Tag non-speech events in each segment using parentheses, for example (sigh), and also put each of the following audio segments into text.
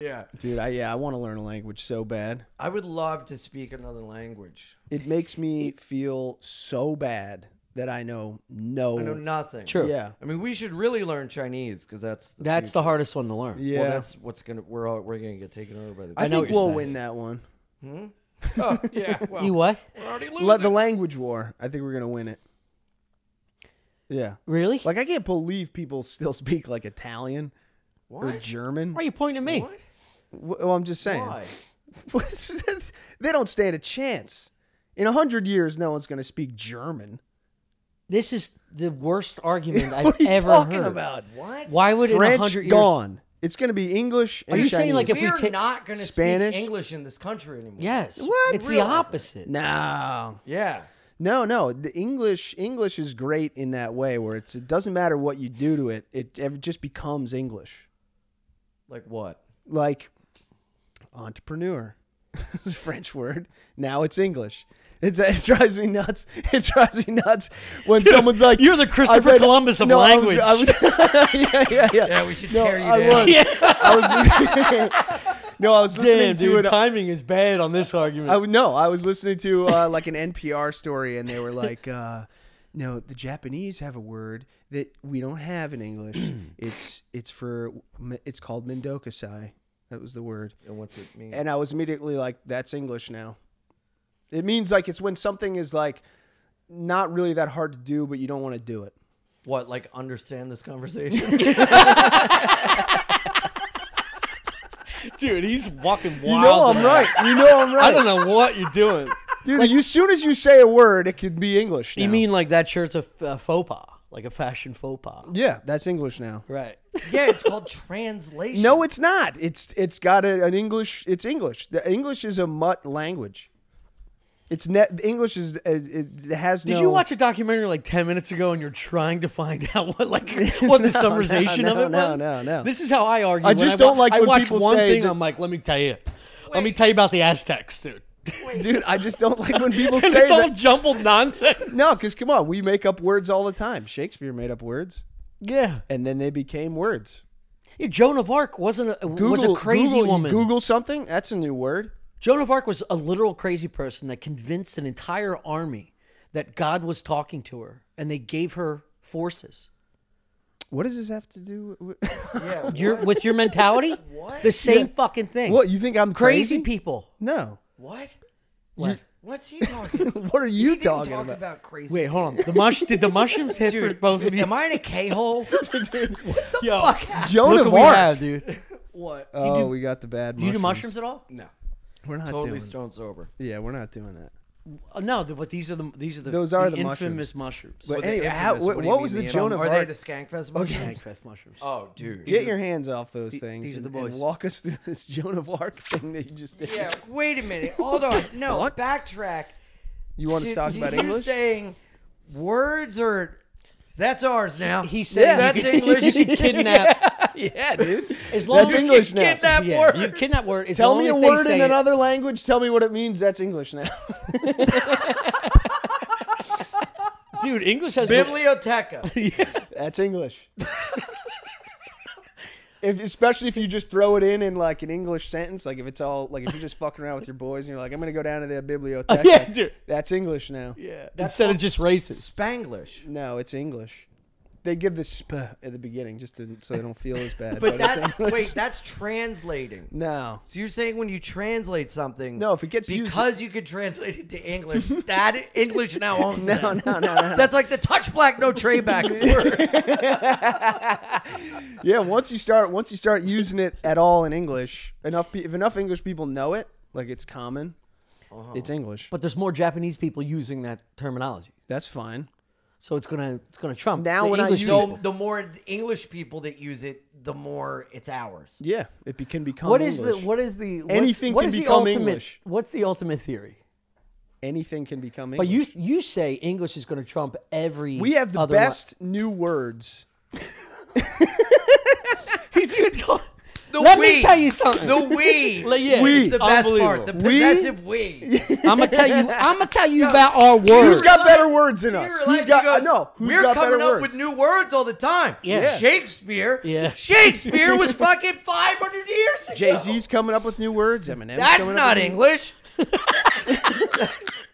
Yeah. Dude, I yeah, I want to learn a language so bad. I would love to speak another language. It makes me feel so bad that I know no. I know nothing. True. Yeah. I mean, we should really learn Chinese because that's the That's the hardest one to learn. Yeah. Well, that's what's gonna we're all, we're gonna get taken over by the. I, know think we'll saying. win that one. Hmm? oh yeah. (laughs) Well, You what? we're already losing. Let the language war. I think we're gonna win it. Yeah. Really? Like I can't believe people still (laughs) speak like Italian or what? German. Why are you pointing at me? What? Well, I'm just saying. Why? (laughs) They don't stand a chance. In a hundred years, no one's gonna speak German. This is the worst argument (laughs) I've what are you ever talking heard. about? What? Why would in a French hundred years? gone. It's gonna be English. And Are you saying, like, if we We're ta- not going to Spanish? speak English in this country anymore. Yes. What? It's the Realize that. opposite. no, Yeah. no, no. The English English is great in that way, where it's it doesn't matter what you do to it, it, it just becomes English. Like what? Like entrepreneur, (laughs) It's a French word. Now it's English. It's, it drives me nuts. (laughs) It drives me nuts when someone's like, you're the Christopher read- Columbus of no, I was- language. I was, (laughs) yeah, yeah, yeah. Yeah, we should No, tear you I down. was. I was no, I was listening Damn, to dude, it. timing is bad on this argument. I w- no, I was listening to uh, like an NPR story, and they were like, uh, "No, the Japanese have a word that we don't have in English. (clears throat) it's it's for it's called mendokasai. That was the word." And what's it mean? And I was immediately like, "That's English now." It means like it's when something is like not really that hard to do, but you don't want to do it. what? Like understand this conversation? (laughs) dude, he's walking wild. You know I'm right. You know I'm right. I don't know what you're doing. Dude. you, as soon as you say a word, it could be English. Now. You mean like that shirt's a, f- a faux pas, like a fashion faux pas? Yeah, that's English now. Right. (laughs) yeah, it's called translation. No, it's not. It's it's got a, an English. It's English. The English is a mutt language. It's net. English is uh, it, it has Did no. you watch a documentary like ten minutes ago and you're trying to find (laughs) out what like (laughs) what the summarization no, of it no, was? no, no. No. This is how I argue. I just wa- don't like I when watch people one say thing. that- I'm like, let me tell you. Let me tell you about the Aztecs, dude. Dude? I just don't like when people (laughs) say it's all that. jumbled nonsense. No, because come on, we make up words all the time. Shakespeare made up words, Yeah. and then they became words. yeah. Joan of Arc wasn't a, Google, was a crazy Google, woman. Google something. That's a new word. Joan of Arc was a literal crazy person that convinced an entire army that God was talking to her, and they gave her forces. What does this have to do? with... (laughs) Yeah. Your with your mentality, What? the same fucking thing. what you think I'm crazy crazy? people? No. What? What? What's he talking? (laughs) What are you he didn't talking talk about? about crazy. Wait, hold on. The mush did the mushrooms hit for Dude, both of you? am I in a K hole? (laughs) Yo, Joan look of what Arc. have, dude. what? Oh, we got the bad. Do you do mushrooms. mushrooms at all? No. We're not Totally doing. stone sober. Yeah, we're not doing that. Uh, no, but these are the these are the Those are the the infamous mushrooms. But What the anyway, how, infamous- what, what was the you Joan of Arc? Are they the Skankfest mushrooms? Skankfest mushrooms. Oh, dude. Get your hands off those things these are and, the and boys. walk us through this Joan of Arc thing that you just did. Yeah, wait a minute. (laughs) Hold on. No, What? backtrack. You want to Did- talk about you English? saying words or that's ours now. He said that's you could, English. You (laughs) could kidnap yeah, (laughs) (laughs) dude. as long That's as English now. kidnap Yeah, word. you kidnap word. As Tell long me a they word say in it. another language. Tell me what it means. That's English now. (laughs) dude. English has the- Biblioteca. (laughs) That's English. if, especially if you just throw it in in like an English sentence, like if it's all like if you're just fucking around with your boys and you're like, I'm gonna go down to the oh, biblioteca. yeah, dude. That's English now. Yeah, instead of just racist. Spanglish. No, it's English. They give the sp at the beginning just to, so they don't feel as bad. But it's that's wait, (laughs) that's translating. no. So you're saying when you translate something, No, if it gets used- because you could translate it to English, that English now (laughs) owns No, that. no, no, no. That's like the touch black no tray back (laughs) word. Yeah, once you start once you start using it at all in English, enough if enough English people know it, like it's common, Uh-huh. it's English. But there's more Japanese people using that terminology, That's fine. So it's gonna it's gonna trump. Now the when I English use people. So the more English people that use it, the more it's ours. Yeah, it be, can become What is English. the what is the Anything what can is the become ultimate, English. What's the ultimate theory? Anything can become English. But you you say English is going to trump every. we have the other la- best new words. (laughs) He's even talking. The Let we. me tell you something. The (laughs) we. Like, yeah, We. is the best part. The We. possessive we. I'm gonna tell you. I'm gonna tell you about our words. Who's got better words than us? realize Who's he got? goes, I know. Who's We're got coming better up words? with new words all the time. Yeah. Shakespeare. Yeah. Shakespeare was (laughs) fucking 500 years ago. Jay Z's coming up with new words. Eminem. That's coming up not with new- English. (laughs)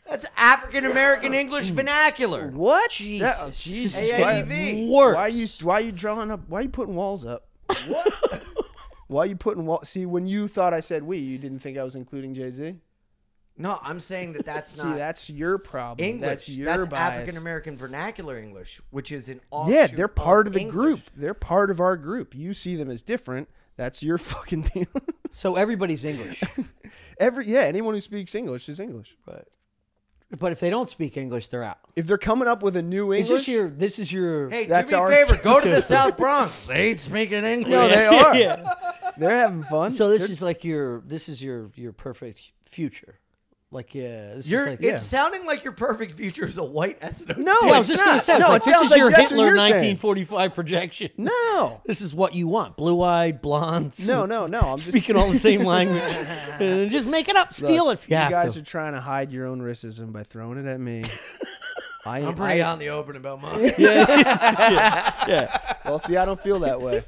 That's African American English vernacular. What? Jesus. That- oh, Jesus. This Why, why are you? Why are you drawing up? Why are you putting walls up? What? Why are you putting walls? See, when you thought I said we, you didn't think I was including Jay Z. No, I'm saying that that's not. See, not that's your problem. English. That's your bias. African American vernacular English, which is an Yeah, they're part of the English. group. They're part of our group. You see them as different. That's your (laughs) fucking deal. So everybody's English. (laughs) Every yeah, anyone who speaks English is English. but but if they don't speak English, they're out. If they're coming up with a new Is English, this your? This is your. Hey, That's do me a favor. (laughs) Go to the. South Bronx. They ain't speaking English. no, they are. yeah. They're having fun. So this They're- is like your. This is your your perfect future. Like yeah, this You're, is like. it's sounding like your perfect future is a white ethno. no. yeah, I was just not. gonna say. No, like, it this is like your Hitler you're saying. 1945 projection. No, This is what you want: blue-eyed, blondes. no, no, no. I'm just Speaking all the same language. (laughs) Uh, just make it up, steal Look, it if you, You have guys to. are trying to hide your own racism by throwing it at me. (laughs) I, I'm pretty I, out in the open about mine. yeah. (laughs) Well, see, I don't feel that way.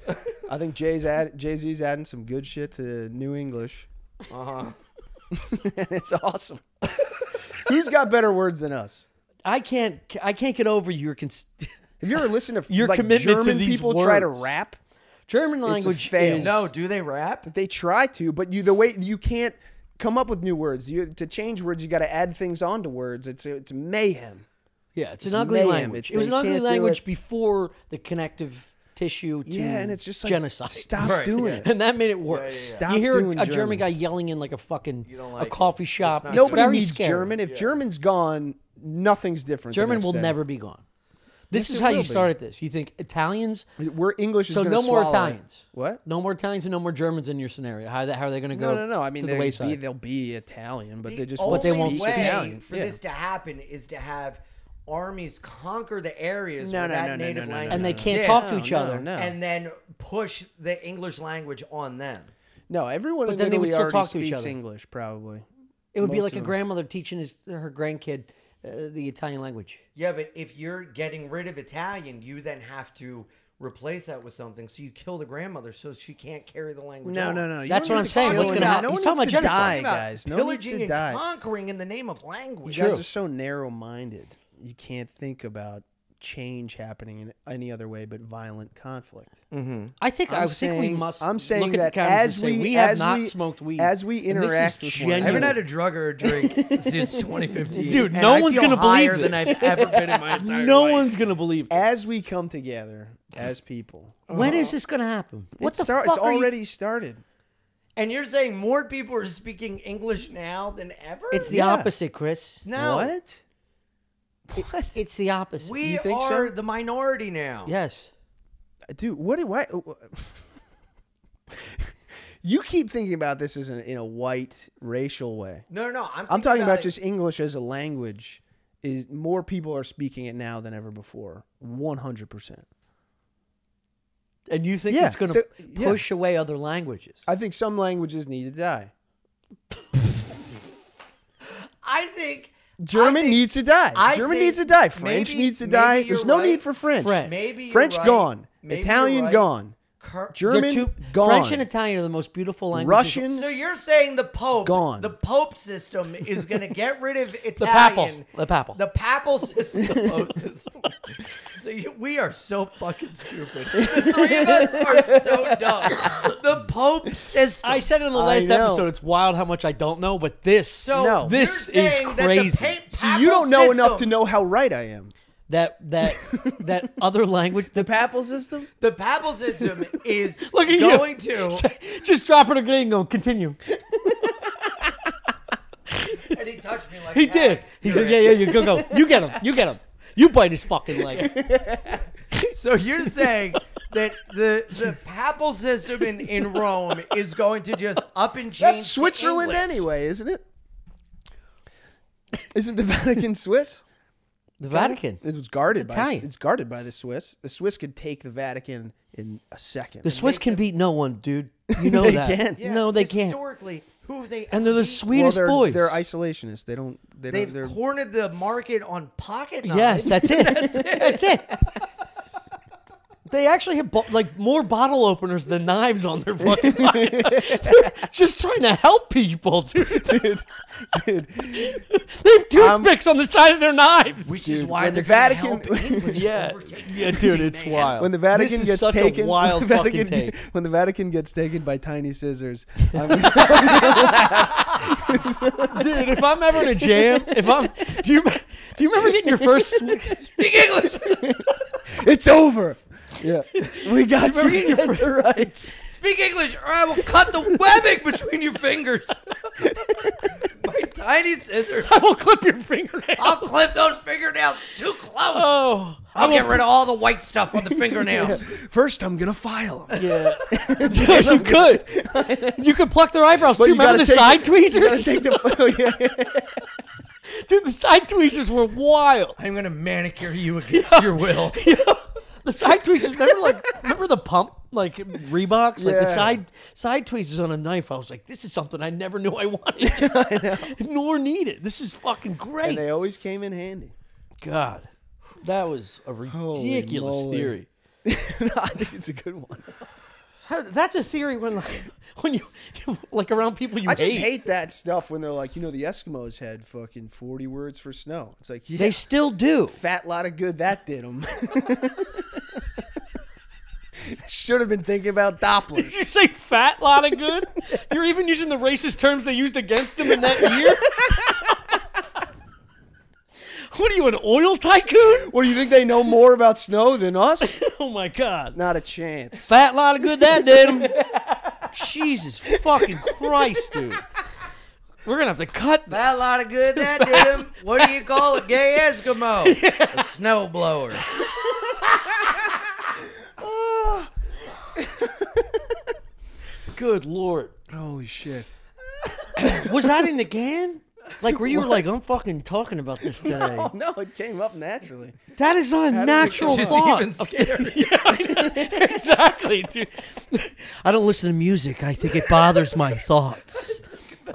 I think Jay's add, Jay Z's adding some good shit to New English, Uh-huh. (laughs) and it's awesome. Who's got better words than us? I can't. I can't get over your. Cons- Have you ever listened to (laughs) Your like commitment to German these people try to words. rap? German language fail. is No, do they rap? They try to, but you the way you can't come up with new words. You to change words, you got to add things onto words. It's it's mayhem. Yeah, it's, It's an ugly mayhem. language. It's- it was they an ugly can't do language it. before the connective tissue to Yeah, and it's just like genocide. stop Right, doing yeah. it. And that made it worse. Stop you hear a, doing a German German. guy yelling in like a fucking don't a like it. coffee It's shop. not It's Nobody very needs scary. German. If German's gone, nothing's different. the German next will day. never be gone. This Yes, is it how will you be. started this. You think Italians? We're English is So gonna no more swallow it. Italians. What? No more Italians and no more Germans in your scenario. How, that, how are they going to go? No, no, no. I mean, to the they'll be, wayside. they'll be Italian, but they just only won't they won't speak way Italian. for Yeah. this to happen is to have armies conquer the areas No, where no, that no, no, native no, no, language no, and they can't exists, talk to each no, other. No, and then push the English language on them. no, everyone But in then they would Italy still already talk to each speaks other. English, probably. It would be Most like of a them. grandmother teaching his her grandkid uh, the Italian language. Yeah, but if you're getting rid of Italian, you then have to replace that with something. So you kill the grandmother so she can't carry the language. No, on. no, no. you That's don't what need I'm saying. to What's kill gonna anyone. hap- No he's one talking needs about to die, genocide. About guys. No one needs pillaging to and die. conquering in the name of language. You guys True. are so narrow-minded. You can't think about change happening in any other way but violent conflict. Mm-hmm. I think I'm I think we saying- must. I'm saying look at that the as and say, we- we have as not we- smoked weed as we And this is interact with one I haven't had a drug or a drink (laughs) (laughs) since 2015. Dude, no one's gonna believe higher than. I've ever been in my (laughs) entire no life. one's gonna believe. this. As we come together as people, When uh-huh. is this gonna happen? What it the start- fuck it's are you- already started. And you're saying more people are speaking English now than ever? It's the Yeah. opposite, Chris. no. What? What? It's the opposite. We You think are so? the minority now. yes. dude what do why (laughs) you keep thinking about this as in, in a white racial way No, no, no. I'm, i'm thinking talking about it- just english as a language is more people are speaking it now than ever before 100% And you think Yeah, it's gonna the- yeah. push away other languages? i think some languages need to die I think german needs to die I german needs to die french maybe- needs to die there's no right. need for french French. Maybe french right. gone Maybe italian right. gone Cur- german They're two, gone French and Italian are the most beautiful languages. russian So you're saying the Pope, Gone. the Pope system is going (laughs) to get rid of Italian, The papal. The papal. the papal system, (laughs) the Pope system. So you, we are so fucking stupid. (laughs) The three of us are so dumb. The Pope system. I said in the last episode. It's wild how much I don't know, but this so No. This you're is saying that the crazy. pa- so you don't know enough to know how right i am that that (laughs) that other language. The papal system The papal system is (laughs) look at going you. to, (laughs) just dropping a grade and go continue. and he touched me like He that. did. He You're said, right. "Yeah, yeah, you go, go. You get him. You get him. You bite his fucking leg." So you're saying that the the papal system in, in Rome is going to just up and change That's Switzerland anyway, isn't it? Isn't the Vatican Swiss? The Vatican. It was guarded It's by Italian. it's guarded by the Swiss. The Swiss could take the Vatican in a second. The Swiss can beat no one, dude. You (laughs) know They that. can. Yeah, no, they can't. Historically, who have they? And they're the beat? sweetest well, they're, boys. They're isolationists. They don't. They They've don't. They're, cornered the market on pocket knives. Yes, that's it. (laughs) that's it. They actually have bo- like more bottle openers than knives on their fucking (laughs) body. They're just trying to help people, dude. dude, dude, They have toothpicks um, on the side of their knives. Which is why when they're the Vatican- help (laughs) yeah, yeah, dude, it's man. wild. when the Vatican This is gets such taken, a wild when the fucking Vatican, take. when the Vatican gets taken by tiny scissors, I'm, (laughs) dude. If I'm ever in a jam, if I'm, do you do you remember getting your first? sw- Speak English. it's over. Yeah, (laughs) we got Remember you. getting your Get the rights. Speak English, or I will cut the webbing between your fingers. (laughs) My tiny scissors. I will clip your fingernails. I'll clip those fingernails too close. Oh, I'll get rid of all the white stuff on the (laughs) fingernails. First, I'm gonna file them. yeah. yeah, you could. You could pluck their eyebrows too. you Remember the gotta take side the- you gotta tweezers? take the- oh, yeah. Dude, the side tweezers were wild. I'm gonna manicure you against your will. The side tweezers, remember like remember the pump like Reeboks, like the side side tweezers on a knife. I was like, this is something I never knew I wanted, (laughs) nor needed. This is fucking And great. they always came in handy. God, that was a ridiculous moly. theory. (laughs) no, I think it's a good one. That's a theory when like, (laughs) when you (laughs) like around people you I just hate. hate that stuff when they're like, you know, the Eskimos had fucking 40 words for snow. It's like, yeah, They still do. fat lot of good that did them. (laughs) Should have been thinking about Doppler. Did you say fat lot of good? You're even using the racist terms they used against them in that year. What are you, an oil tycoon? What do you think they know more about snow than us? (laughs) Oh my god. Not a chance. Fat lot of good that did him. (laughs) Jesus fucking Christ, dude. We're gonna have to cut That lot of good that did him. (laughs) What do you call a gay Eskimo? A snowblower. Good lord. Holy shit. (coughs) Was that in the can? Like where you were like, I'm fucking talking about this (laughs) today. Oh no, it came up naturally. That is not a did natural Just thought. even scary. (laughs) exactly, dude. I don't listen to music. I think it bothers my thoughts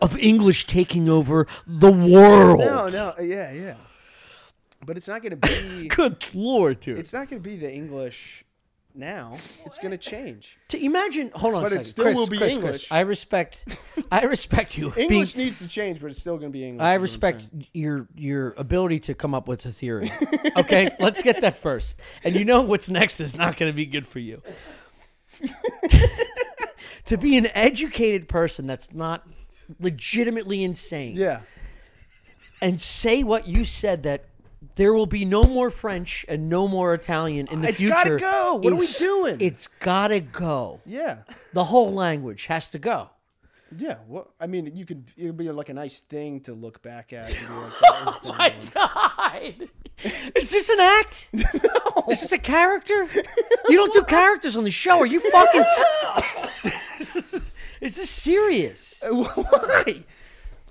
of English taking over the world. No, no, uh, yeah, yeah. But it's not going to be. (laughs) Good lord, dude. it's not going to be the English now. It's going to change. to imagine, hold on But a it still Chris, will be Chris, English. Chris, I respect, (laughs) I respect you. being- English needs to change, but it's still going to be English. I is what I'm respect your your ability to come up with a theory. Okay, (laughs) let's get that first. And you know what's next is not going to be good for you. (laughs) to be an educated person that's not legitimately insane Yeah. and say what you said that there will be no more French and no more Italian in the It's future. gotta go. What are we doing? It's gotta go. Yeah. The whole language has to go. Yeah. Well, I mean, you could. It would be like a nice thing to look back at. And be like, (laughs) that was oh the My one. God, is this an act? (laughs) No. Is this a character? You don't do characters on the show. Are you fucking? s- (laughs) is this serious? Why?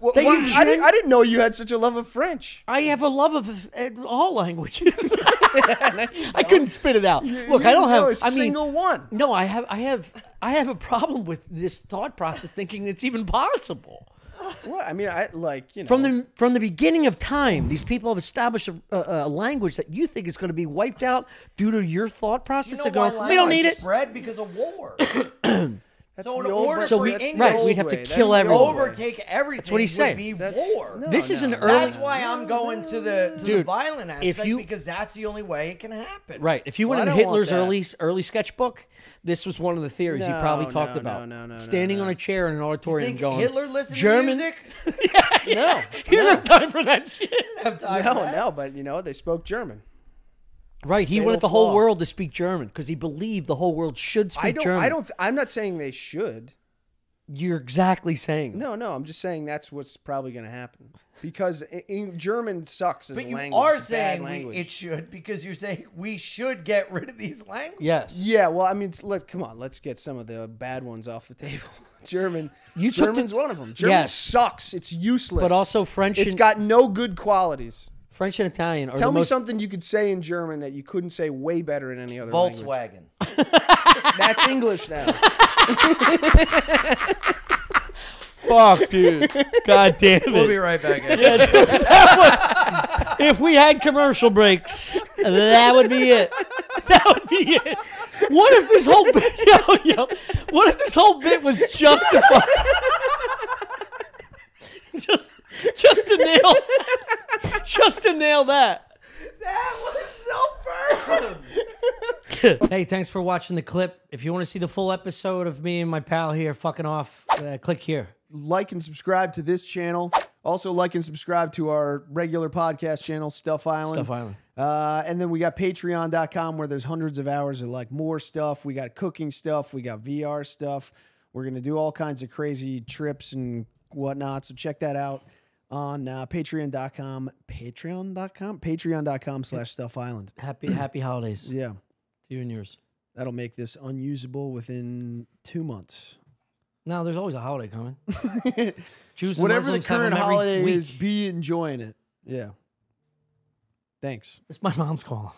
Well, That why- you I, didn't, I didn't know you had such a love of French. I have a love of uh, all languages. (laughs) I couldn't spit it out. Look, You I don't have. a I mean, single one. no, I have. I have. I have a problem with this thought process, thinking it's even possible. What? I mean, I like you know. From the from the beginning of time, these people have established a, a, a language that you think is going to be wiped out due to your thought process. You know to go, why we don't need language it. Spread because of war. (clears throat) that's so in the old order way- So we that's the right, old we'd have to way. Kill the everyone. overtake everything That's what he's saying. would be That's- war. no, This is no, an no. early- That's why I'm going to the to the Dude, violent aspect you- because that's the only way it can happen. Right. If you Well, went I in Hitler's early early sketchbook, this was one of the theories he probably talked no, about. no, no, no, Standing no. on a chair in an auditorium, Think going Hitler listened German. to music? (laughs) No, (laughs) He didn't have time for that (laughs) shit. Have time no, for that? no. But you know, they spoke German. Right. He Fatal wanted the whole flaw. world to speak German because he believed the whole world should speak I don't. German. I don't. I'm not saying they should. You're exactly saying. that. No, no. I'm just saying that's what's probably going to happen because i in, German sucks as But a you language. are It's a bad saying we, language. it should because you're saying we should get rid of these languages. Yes. Yeah, well, I mean, let's come on, let's get some of the bad ones off the table. (laughs) German, You took the- German's one of them. German Yes. sucks. It's useless. But also French it's and got no good qualities. French and Italian are Tell the me most. something you could say in German that you couldn't say way better in any other language. Volkswagen. (laughs) That's English now. (laughs) Fuck, dude. God damn it. We'll be right back. in. Yeah, that was, if we had commercial breaks, that would be it. That would be it. What if this whole bit, (laughs) yo, yo, what if this whole bit was justified? just, just to nail, just nail that. That was so perfect. (laughs) Hey, thanks for watching the clip. If you want to see the full episode of me and my pal here fucking off, uh, click here. like and subscribe to this channel. Also, like and subscribe to our regular podcast channel, Stuff Island. Stuff Island. Uh, and then we got patreon.com where there's hundreds of hours of like more stuff. We got cooking stuff, we got VR stuff. We're going to do all kinds of crazy trips and whatnot. So check that out on uh, patreon.com, patreon.com, patreon.com slash stuff island. (clears throat) Happy, happy holidays Yeah. to you and yours. That'll make this unusable within two months. No, there's always a holiday coming. (laughs) Jews and Whatever the current holiday week. is, be enjoying it. Yeah. Thanks. It's my mom's call.